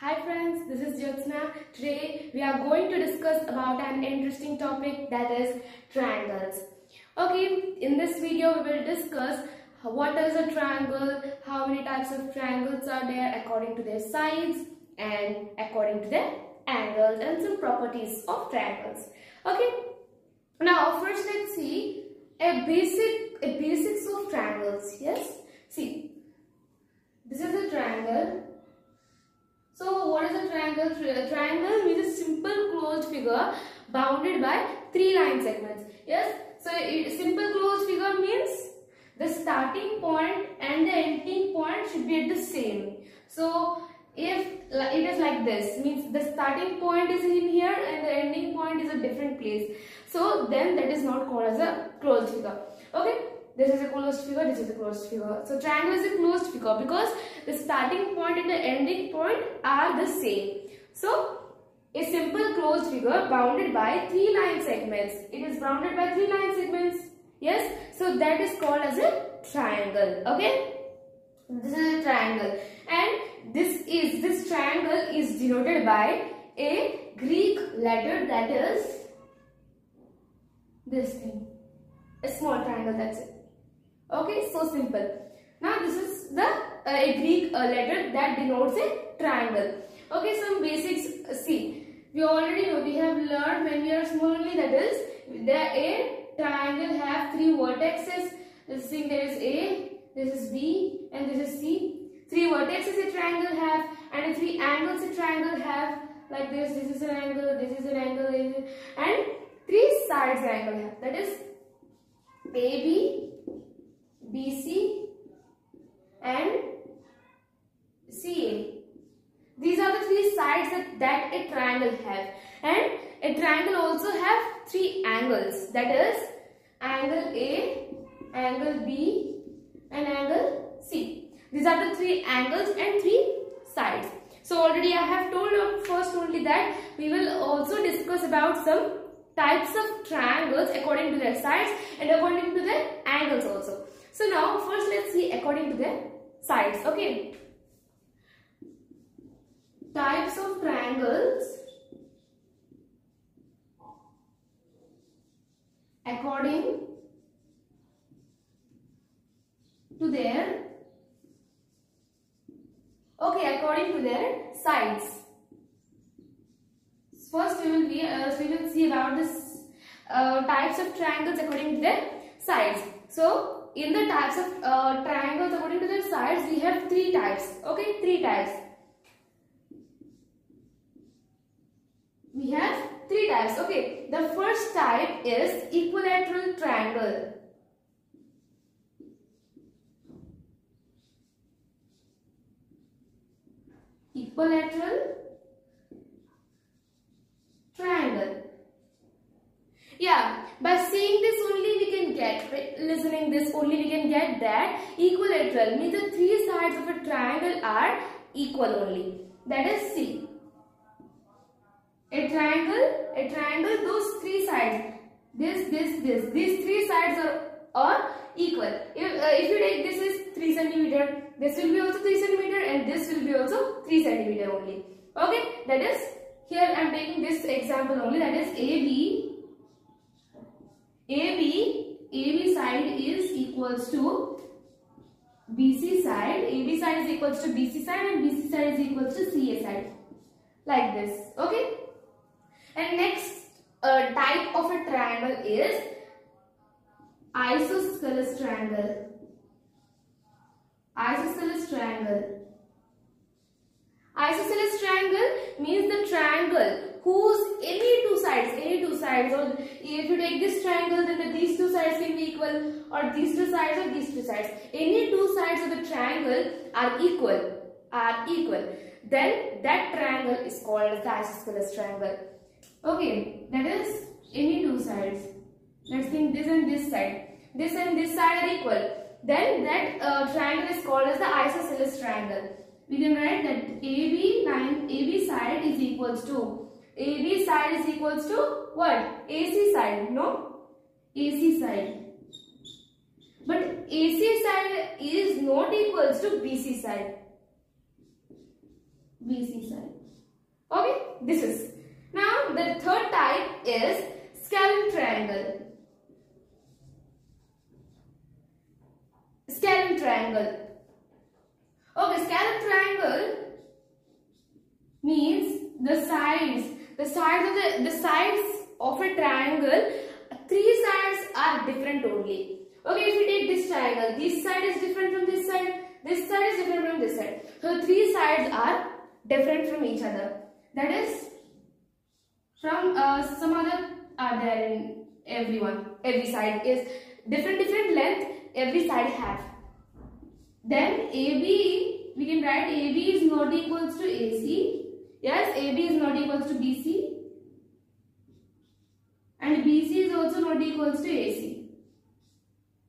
Hi friends, this is Jyotsna. Today we are going to discuss about an interesting topic that is triangles. Okay, in this video we will discuss what is a triangle, how many types of triangles are there according to their sides and according to their angles and some properties of triangles. Okay, now first let's see a basic a basics of triangles. Yes, see this is a triangle so what is a triangle? A uh, triangle means a simple closed figure bounded by three line segments. Yes. So a simple closed figure means the starting point and the ending point should be at the same. So if it is like this means the starting point is in here and the ending point is a different place. So then that is not called as a closed figure. Okay. This is a closed figure, this is a closed figure. So triangle is a closed figure because the starting point and the ending point are the same. So a simple closed figure bounded by three line segments. It is bounded by three line segments. Yes. So that is called as a triangle. Okay. This is a triangle and this is this triangle is denoted by a Greek letter that is this thing. A small triangle that's it. Okay, so simple. Now this is the uh, a Greek uh, letter that denotes a triangle. Okay, some basics. Uh, see, we already know we have learned when we are small only that is the a triangle have three vertices. This thing there is A, this is B, and this is C. Three vertices a triangle have, and three angles a triangle have. Like this, this is an angle, this is an angle, and three sides angle have. That is AB, BC and CA. These are the three sides that, that a triangle have and a triangle also have three angles that is angle A, angle B and angle C. These are the three angles and three sides. So already I have told first only that we will also discuss about some types of triangles according to their sides and according to their angles also. So now first let's see according to their sides. Okay. Types of triangles according to their okay according to their sides. First we will be uh, we will see about this uh, types of triangles according to their sides. So in the types of uh, triangles according to their sides we have three types okay? Three types. We have three types okay? The first type is equilateral triangle. Equilateral triangle yeah, by seeing this only we can get, listening this only we can get that equilateral means the three sides of a triangle are equal only. That is C. A triangle, a triangle, those three sides, this, this, this, these three sides are, are equal. If, uh, if you take this is 3 centimeter, this will be also 3 centimeter and this will be also 3 centimeter only. Okay, that is, here I am taking this example only that is AB AB, AB side is equals to BC side, AB side is equals to BC side and BC side is equals to CA side. Like this, okay? And next uh, type of a triangle is isosceles triangle. Isosceles triangle. Isosceles triangle means the triangle whose any two sides, any two sides or if you take this triangle then these two sides can be equal or these two sides or these two sides. Any two sides of the triangle are equal, are equal. Then that triangle is called the isosceles triangle. Okay, that is any two sides. Let's think this and this side. This and this side are equal. Then that uh, triangle is called as the isosceles triangle. We can write that AB line AB side is equals to AB side is equals to what? AC side, no? AC side. But AC side is not equals to BC side. BC side. Okay, this is. Now the third type is scalene triangle. Scalene triangle. Okay, scalene triangle means the sides, the sides of the, the sides of a triangle, three sides are different only. Okay, if we take this triangle, this side is different from this side, this side is different from this side. So three sides are different from each other. That is from uh, some other are there in everyone. Every side is different different length every side have. Then AB we can write AB is not equals to AC. Yes, AB is not equals to BC and BC is also not equals to AC.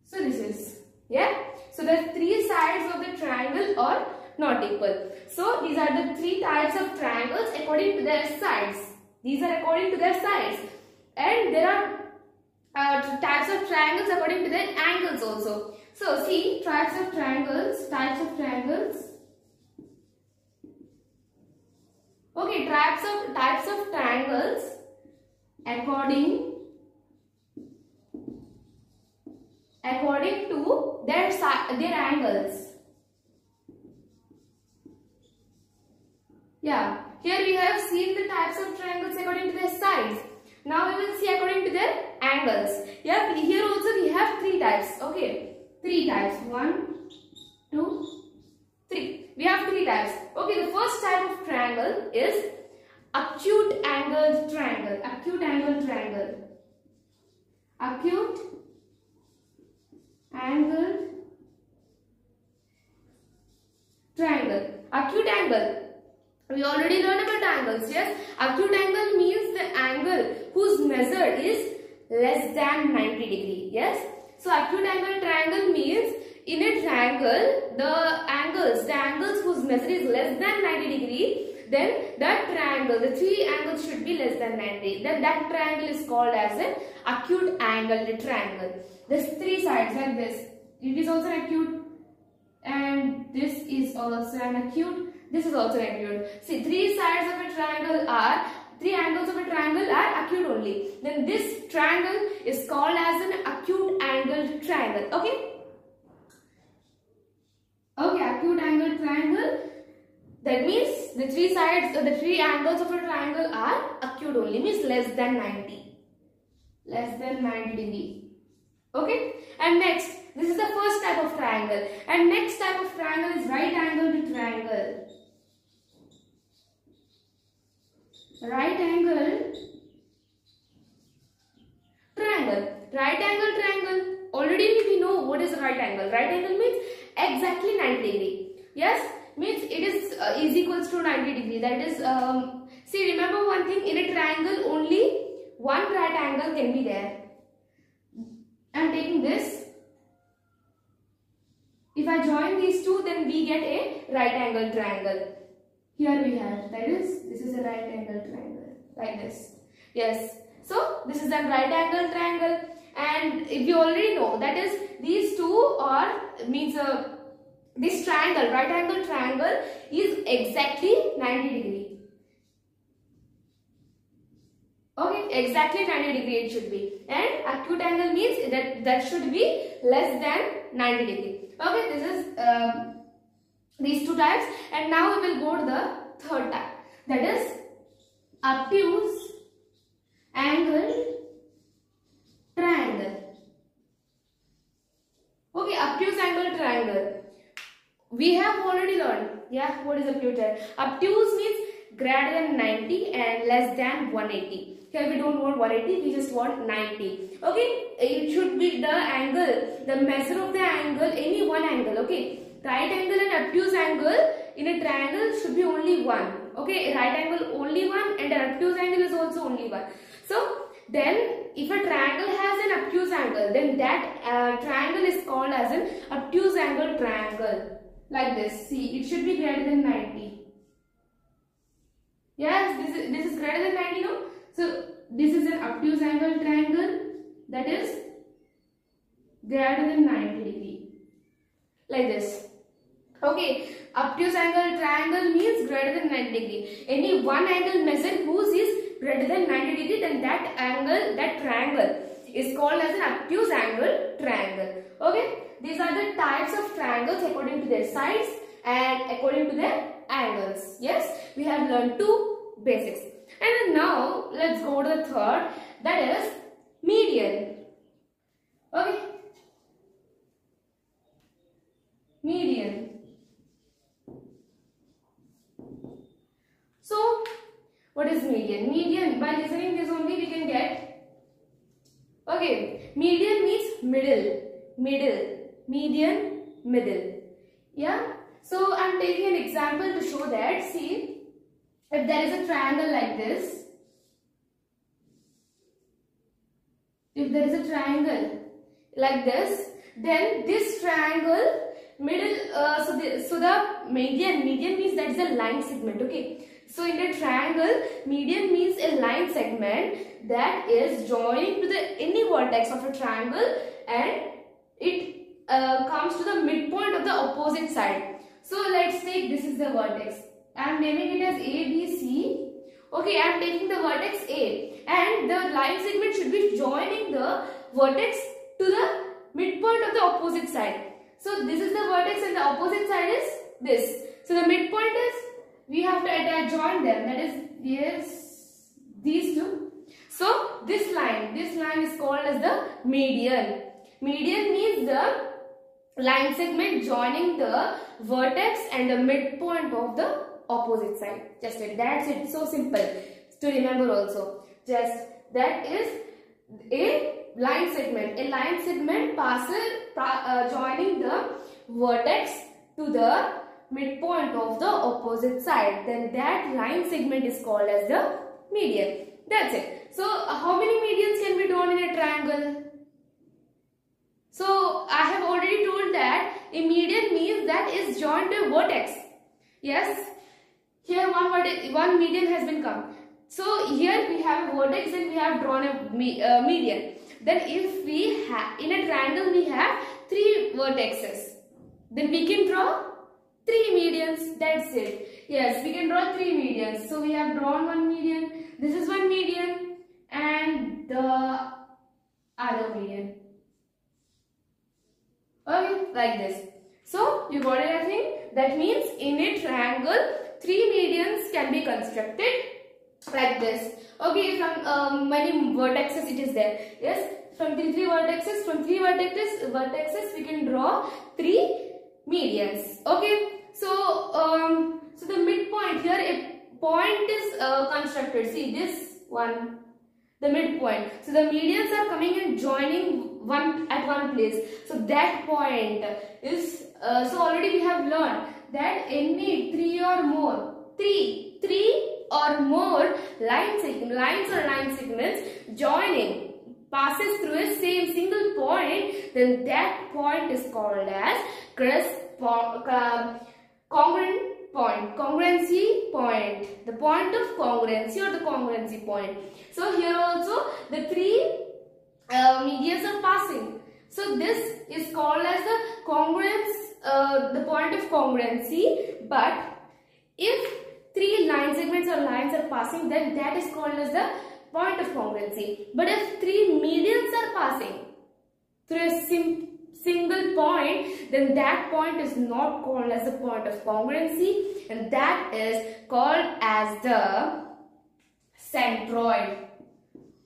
So this is yeah. So the three sides of the triangle are not equal. So these are the three types of triangles according to their sides. These are according to their sides. And there are uh, types of triangles according to their angles also. So see types of triangles, types of triangles. Okay, types of types of triangles according according to their their angles. Yeah, here we have seen the types of triangles according to their sides. Now we will see according to their angles. Yeah, here also we have three types. Okay, three types. One, two, three. Types. Okay, the first type of triangle is acute angled triangle. Acute angled triangle. Acute angled triangle. Acute angle we already learned about angles, yes? Acute angle means the angle whose measure is less than 90 degree, yes? So acute angle triangle means in a triangle, the angles, the angles whose measure is less than 90 degree, then that triangle, the three angles should be less than 90. Then that triangle is called as an acute angled triangle. There's three sides like this. It is also an acute and this is also an acute this is also acute. See, three sides of a triangle are, three angles of a triangle are acute only. Then this triangle is called as an acute angled triangle. Okay? Acute angled triangle. That means the three sides, uh, the three angles of a triangle are acute only, means less than 90. Less than 90 degree. Okay? And next, this is the first type of triangle. And next type of triangle is right angled triangle. right angle triangle. Right angle triangle. Already we know what is right angle. Right angle means exactly 90 degree. Yes, means it is uh, is equals to 90 degree. That is, um, see remember one thing in a triangle only one right angle can be there. I am taking this. If I join these two then we get a right angle triangle. Here we have that is this is a right angle triangle like this. Yes. So this is a right angle triangle and if you already know that is these two are means uh, this triangle right angle triangle is exactly 90 degree. Okay, exactly 90 degree it should be. And acute angle means that that should be less than 90 degree. Okay, this is um, these two types and now we will go to the third type that is obtuse angle triangle. Okay, obtuse angle triangle. We have already learned. Yeah, what is obtuse? Obtuse means greater than 90 and less than 180. Here we don't want 180, we just want 90. Okay, it should be the angle, the measure of the angle, any one angle. Okay, right angle and obtuse angle in a triangle should be only one. Okay, right angle only one and an obtuse angle is also only one. So, then if a triangle has an obtuse angle, then that uh, triangle is called as an obtuse angle triangle. Like this. See, it should be greater than 90. Yes, this is, this is greater than 90, no? So, this is an obtuse angle triangle that is greater than 90 degree. Like this. Okay, obtuse angle triangle means greater than 90 degree. Any one angle measured whose is greater than 90 degree then that angle, that triangle is called as an obtuse angle triangle. Okay. These are the types of triangles according to their sides and according to their angles. Yes. We have learned two basics. And now let's go to the third that is median. Okay. Median. So, is median? Median, by listening this only we can get. Okay, median means middle, middle, median, middle. Yeah. So, I am taking an example to show that. See, if there is a triangle like this, if there is a triangle like this, then this triangle middle, uh, so, the, so the median, median means that is a line segment, okay. So in the triangle, median means a line segment that is joining to the any vertex of a triangle and it uh, comes to the midpoint of the opposite side. So let's take this is the vertex. I am naming it as A, B, C. Okay, I am taking the vertex A and the line segment should be joining the vertex to the midpoint of the opposite side. So this is the vertex and the opposite side is this. So the midpoint is we have to attach join them that is yes these two. So this line this line is called as the median. Median means the line segment joining the vertex and the midpoint of the opposite side. Just it. That's it. So simple to remember also. Just that is a line segment. A line segment passes uh, joining the vertex to the midpoint of the opposite side. Then that line segment is called as the median. That's it. So uh, how many medians can be drawn in a triangle? So I have already told that a median means that is joined a vertex. Yes. Here one vertex, one median has been come. So here we have a vertex and we have drawn a me, uh, median. Then if we have in a triangle we have three vertexes. Then we can draw three medians. That's it. Yes, we can draw three medians. So we have drawn one median. This is one median and the other median. Okay, like this. So you got it I think. That means in a triangle three medians can be constructed like this. Okay, from um, many vertexes it is there. Yes, from three, three vertexes, from three vertexes, vertexes we can draw three medians. Okay, so um, so the midpoint here a point is uh, constructed. See this one, the midpoint. So the medians are coming and joining one at one place. So that point is uh, so already we have learned that any three or more, three, three or more line lines or line segments joining passes through a same single point, then that point is called as uh, congruent point, congruency point, the point of congruency or the congruency point. So here also the three uh, medians are passing. So this is called as the congruence, uh, the point of congruency. But if three line segments or lines are passing, then that is called as the point of congruency. But if three medians are passing through a single point, then that point is not called as a point of congruency and that is called as the centroid.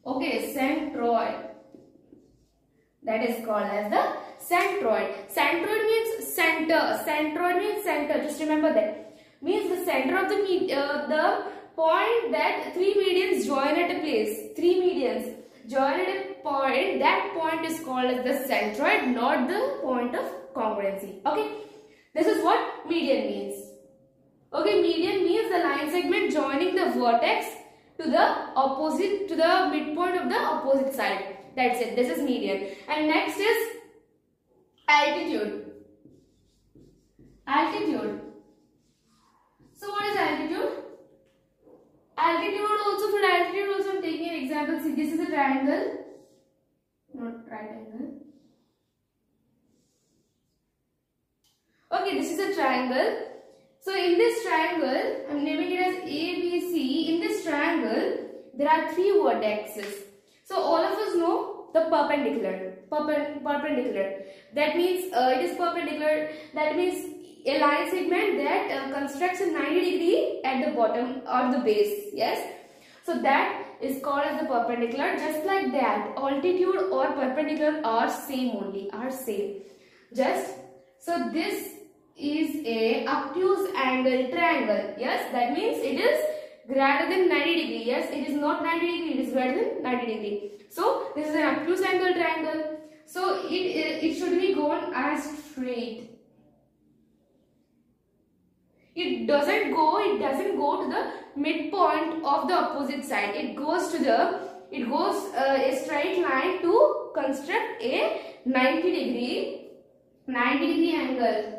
Okay, centroid. That is called as the centroid. Centroid means center. Centroid means center. Just remember that. Means the center of the uh, the point that three medians join at a place. Three medians join at a point. That point is called as the centroid, not the point of congruency. Okay. This is what median means. Okay, median means the line segment joining the vertex to the opposite, to the midpoint of the opposite side. That's it. This is median. And next is altitude. Altitude. So what is altitude? Altitude also for altitude also I am taking an example. See this is a triangle. Not triangle. Okay, this is a triangle So in this triangle, I'm naming it as ABC. In this triangle, there are three vertices. So all of us know the perpendicular. Perpen perpendicular. That means uh, it is perpendicular. That means a line segment that uh, constructs a 90 degree at the bottom or the base. Yes. So that is called as the perpendicular. Just like that, altitude or perpendicular are same only. Are same. Just so this is a obtuse angle triangle. Yes, that means it is greater than 90 degree. Yes, it is not 90 degree, it is greater than 90 degree. So, this is an obtuse angle triangle. So, it, it should be gone as straight. It doesn't go, it doesn't go to the midpoint of the opposite side. It goes to the, it goes uh, a straight line to construct a 90 degree, 90 degree angle.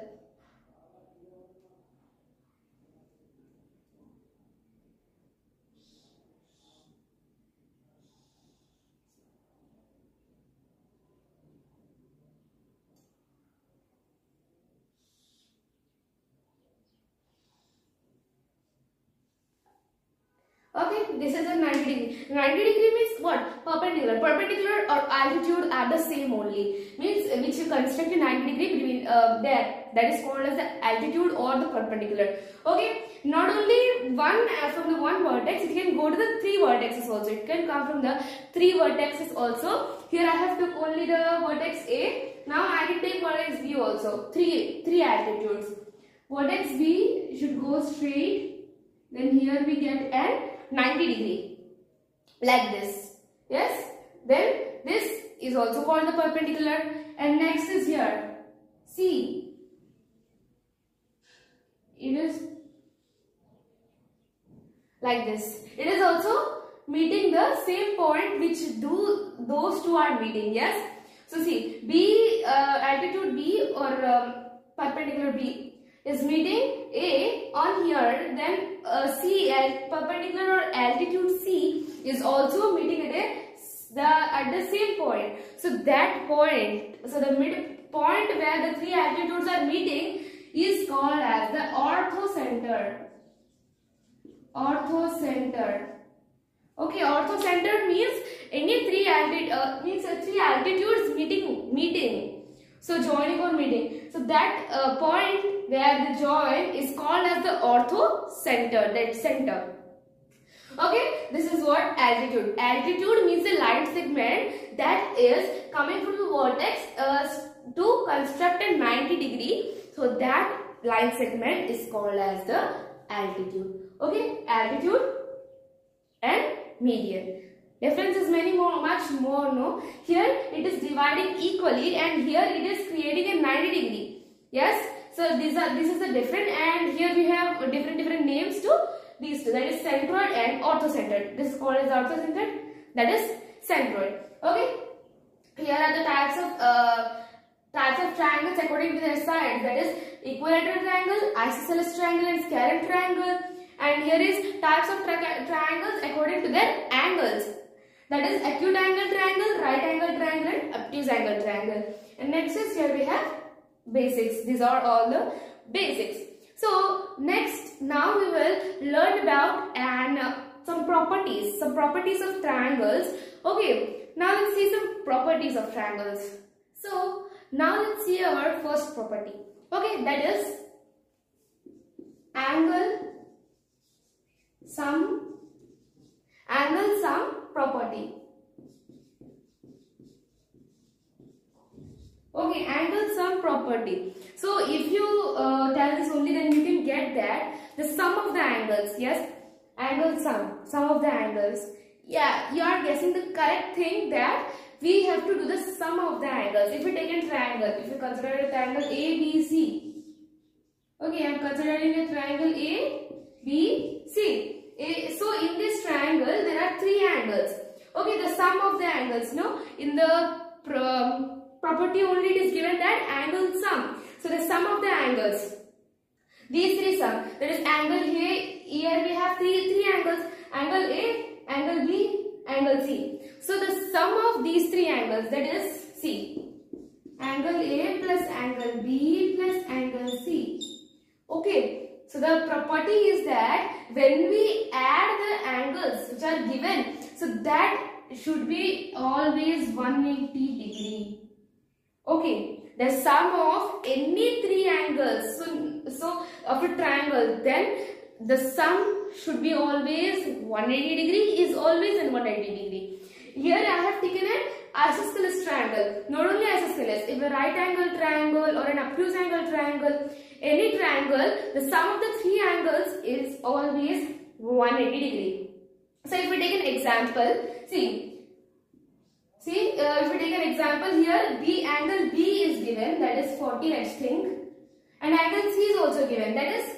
Okay, this is a 90 degree. 90 degree means what? Perpendicular. Perpendicular or altitude are the same only. Means which you construct a 90 degree between uh, there. That is called as the altitude or the perpendicular. Okay, not only one uh, from the one vertex, it can go to the three vertexes also. It can come from the three vertexes also. Here I have took only the vertex A. Now I can take vertex B also. Three, three altitudes. Vertex B should go straight. Then here we get an 90 degree. Like this. Yes? Then this is also called the perpendicular and next is here. See? It is like this. It is also meeting the same point which do those two are meeting. Yes? So see b uh, altitude b or um, perpendicular b is meeting A on here then uh, C at perpendicular or altitude C is also meeting at a the at the same point. So that point, so the mid point where the three altitudes are meeting is called as the orthocenter. Orthocenter. Okay, orthocenter means any three altitude uh, means uh, three altitudes meeting meeting. So joining or meeting. So that uh, point where the join is called as the ortho center, that center. Okay, this is what altitude. Altitude means the line segment that is coming from the vertex uh, to construct a 90 degree. So that line segment is called as the altitude. Okay, altitude and median. Difference is many more, much more, no? Here it is dividing equally and here it is creating a 90 degree. Yes? So these are, this is the different and here we have different, different names to these two. That is centroid and orthocentered. This is called as orthocentered. That is centroid. Okay? Here are the types of uh, types of triangles according to their sides. That is equilateral triangle, isosceles triangle and scalene triangle. And here is types of tri triangles according to their angles. That is acute angle triangle, right angle triangle and obtuse angle triangle. And next is here we have basics. These are all the basics. So next now we will learn about and uh, some properties, some properties of triangles. Okay, now let's see some properties of triangles. So now let's see our first property. Okay, that is angle sum angle sum property. Okay, angle sum property. So if you uh, tell this only then you can get that the sum of the angles, yes, angle sum, sum of the angles. Yeah, you are guessing the correct thing that we have to do the sum of the angles. If we take a triangle, if you consider a triangle ABC. Okay, I am considering a triangle A, B, C. A, so in this triangle there are three angles. Okay, the sum of the angles, no? In the pro, property only it is given that angle sum. So the sum of the angles. These three sum. That is angle A. Here we have three, three angles. Angle A, angle B, angle C. So the sum of these three angles that is C. Angle A plus angle B plus angle C. Okay. So the property is that when we add the angles which are given, so that should be always 180 degree. Okay, the sum of any three angles, so, so of a triangle, then the sum should be always 180 degree is always in 180 degree. Here I have taken an isosceles triangle. Not only isosceles, if a right angle triangle or an obtuse angle triangle, any triangle, the sum of the three angles is always 180 degree. So if we take an example, see, see uh, if we take an example here, B angle B is given, that is 40 let's think, and angle C is also given, that is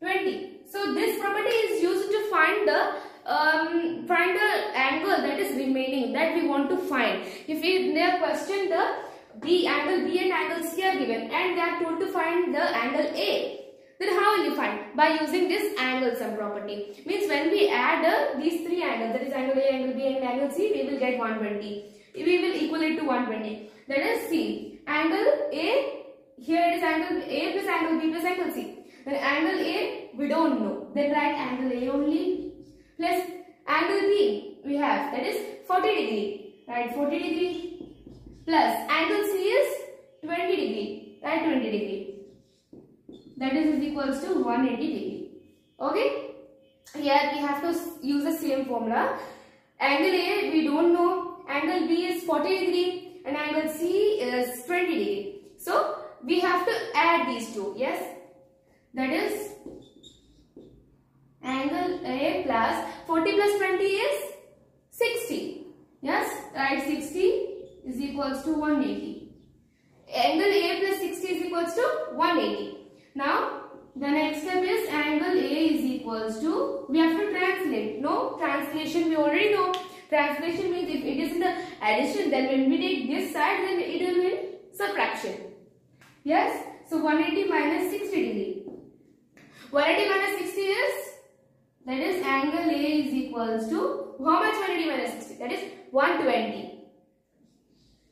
20. So this property is used to find the um, find the angle that is remaining that we want to find. If we, they are questioned the B angle B and angle C are given and they are told to find the angle A. Then how will you find? By using this angle sum property. Means when we add uh, these three angles that is angle A, angle B and angle C we will get 120. We will equal it to 120. That is C. Angle A here it is angle A plus angle B plus angle C. Then angle A we don't know. Then write angle A only plus angle B we have that is 40 degree. Right 40 degree plus angle C is 20 degree. Right 20 degree. That is, equals to 180 degree. Okay. Here we have to use the same formula. Angle A we don't know. Angle B is 40 degree and angle C is 20 degree. So we have to add these two. Yes. That is angle A plus 40 plus 20 is 60. Yes, right 60 is equals to 180. Angle A plus 60 is equals to 180. Now, the next step is angle A is equals to, we have to translate. No, translation we already know. Translation means if it is in the addition, then when we take this side, then it will be subtraction. Yes, so 180 minus 60 degree. 180 minus 60 is that is angle A is equals to how much 180 minus 60? That is 120.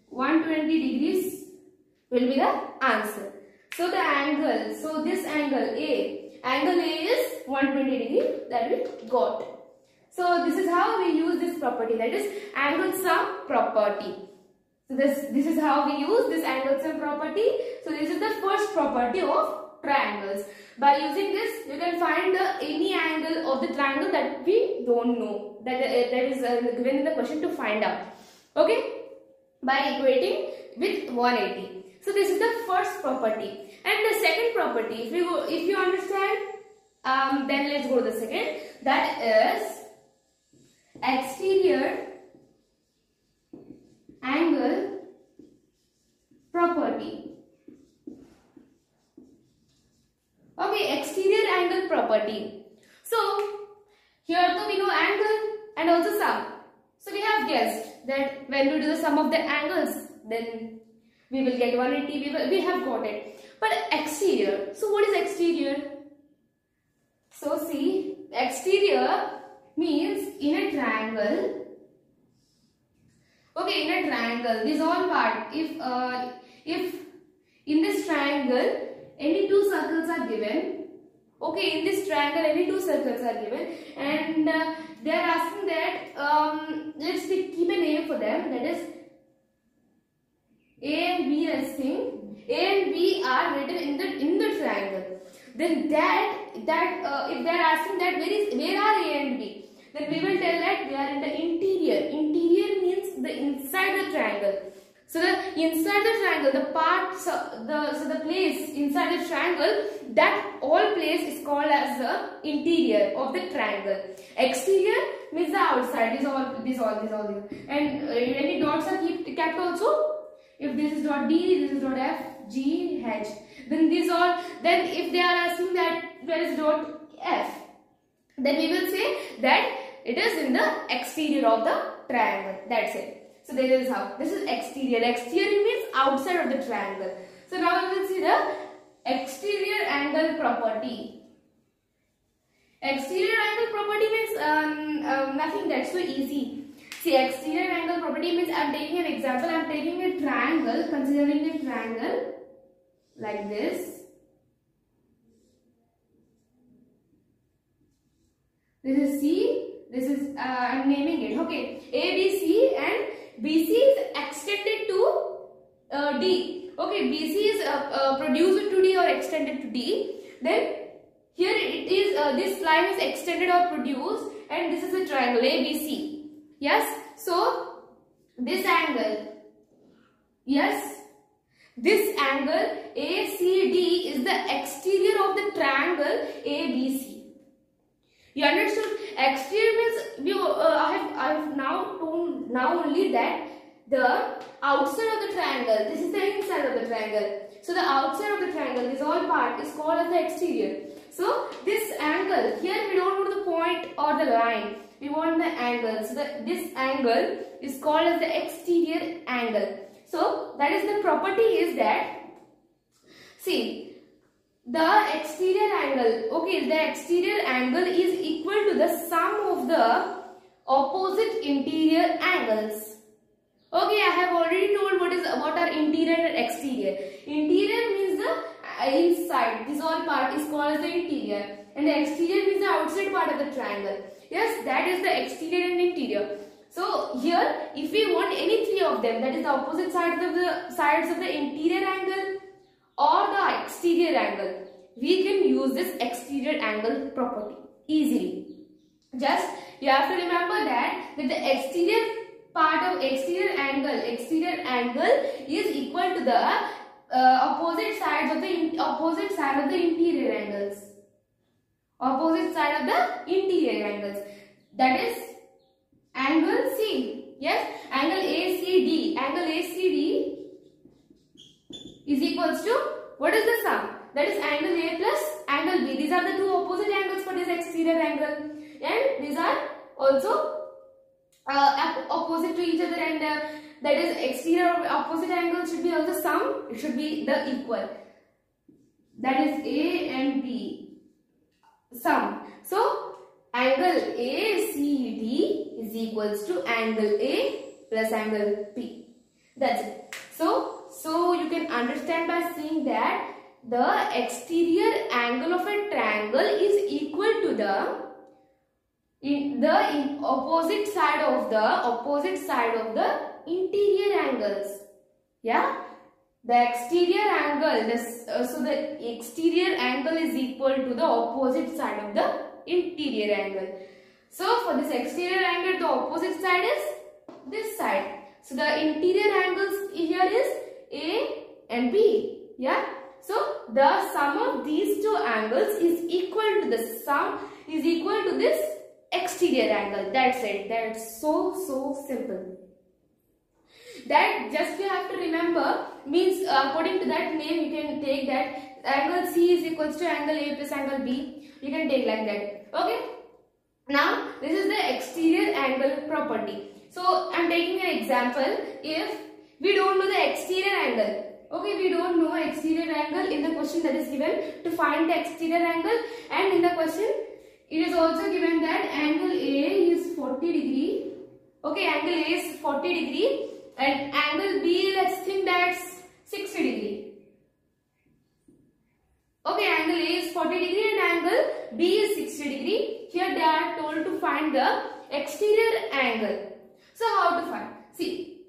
120 degrees will be the answer. So the angle, so this angle A, angle A is 120 degree that we got. So this is how we use this property that is angle sum property. So this, this is how we use this angle sum property. So this is the first property of triangles. By using this, you can find the any angle of the triangle that we don't know. That, uh, that is uh, given in the question to find out. Okay? By equating with 180. So this is the first property. And the second property, if you go, if you understand, um, then let's go to the second. That is exterior angle property. Okay, exterior angle property. So, here too we know angle and also sum. So, we have guessed that when we do the sum of the angles, then we will get 180, we, will, we have got it. But exterior, so what is exterior? So, see, exterior means in a triangle, okay, in a triangle, this all part, if, uh, if in this triangle, any two circles are given okay in this triangle any two circles are given and uh, they are asking that um, let's keep a name for them that is a and b let's think a and b are written in the in the triangle then that that uh, if they are asking that where is where are a and b then we will tell that they are in the interior interior means the inside the triangle so the inside the triangle, the part, so the, so the place inside the triangle, that all place is called as the interior of the triangle. Exterior means the outside, this all, this all, this all, this. And uh, any dots are kept, kept also. If this is dot D, this is dot F, G, H. Then these all, then if they are asking that where is dot F, then we will say that it is in the exterior of the triangle. That's it. So this is how. This is exterior. Exterior means outside of the triangle. So now we will see the exterior angle property. Exterior angle property means um, um, nothing that's so easy. See exterior angle property means I am taking an example. I am taking a triangle, considering a triangle like this. This is C. This is, uh, I'm naming it. Okay. A, B, C and BC is extended to uh, D. Okay. BC is uh, uh, produced to D or extended to D. Then here it is, uh, this line is extended or produced and this is a triangle ABC. Yes. So, this angle. Yes. This angle ACD is the exterior of the triangle ABC. You understood? Exterior means uh, I have I have now told now only that the outside of the triangle. This is the inside of the triangle. So the outside of the triangle, this all part is called as the exterior. So this angle here we don't want the point or the line. We want the angle. So the, this angle is called as the exterior angle. So that is the property is that see the exterior angle, okay, the exterior angle is equal to the sum of the opposite interior angles. Okay, I have already told what is what are interior and exterior. Interior means the uh, inside. This all part is called as the interior, and the exterior means the outside part of the triangle. Yes, that is the exterior and interior. So here, if we want any three of them, that is the opposite sides of the sides of the interior angle, or the exterior angle, we can use this exterior angle property easily. Just you have to remember that, that the exterior part of exterior angle, exterior angle is equal to the uh, opposite sides of the opposite side of the interior angles. Opposite side of the interior angles. That is angle C. Yes, angle ACD. Angle ACD is equals to what is the sum? That is angle A plus angle B. These are the two opposite angles for this exterior angle. And these are also uh, opposite to each other and uh, that is exterior opposite angle should be also sum. It should be the equal. That is A and B sum. So angle ACD is equals to angle A plus angle P. That's it. So so you can understand by seeing that the exterior angle of a triangle is equal to the in the in opposite side of the opposite side of the interior angles. Yeah. The exterior angle, this, uh, so the exterior angle is equal to the opposite side of the interior angle. So for this exterior angle, the opposite side is this side. So the interior angles here is a and B. Yeah. So the sum of these two angles is equal to the sum is equal to this exterior angle. That's it. That's so so simple. That just you have to remember means uh, according to that name you can take that angle C is equals to angle A plus angle B. You can take like that. Okay. Now this is the exterior angle property. So I am taking an example. If we don't know the exterior angle. Okay, we don't know exterior angle in the question that is given to find the exterior angle and in the question it is also given that angle A is 40 degree. Okay, angle A is 40 degree and angle B let's think that's 60 degree. Okay, angle A is 40 degree and angle B is 60 degree. Here they are told to find the exterior angle. So how to find? See,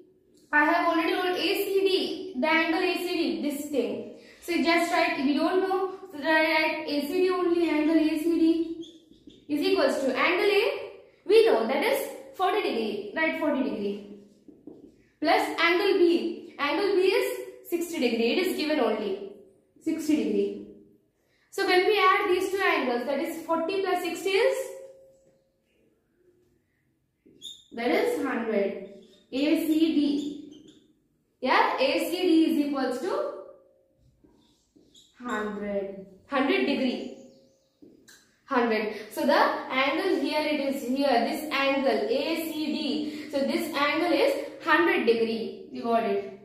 I have already told ACD, the angle ACD, this thing. So just write, if you don't know, so write ACD only, angle ACD is equals to angle A, we know that is 40 degree, right 40 degree. Plus angle B, angle B is 60 degree, it is given only 60 degree. So when we add these two angles, that is 40 plus 60 is, that is 100. ACD yeah, ACD is equals to 100. 100 degree. 100. So the angle here it is here. This angle ACD. So this angle is 100 degree. You got it.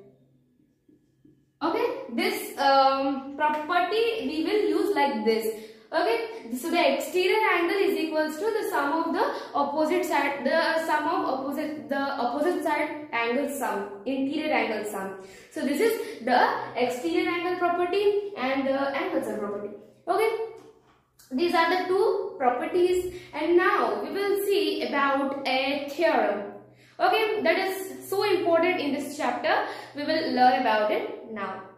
Okay. This um, property we will use like this. Okay, so the exterior angle is equals to the sum of the opposite side, the sum of opposite, the opposite side angle sum, interior angle sum. So this is the exterior angle property and the angle sum property. Okay. These are the two properties and now we will see about a theorem. Okay, that is so important in this chapter. We will learn about it now.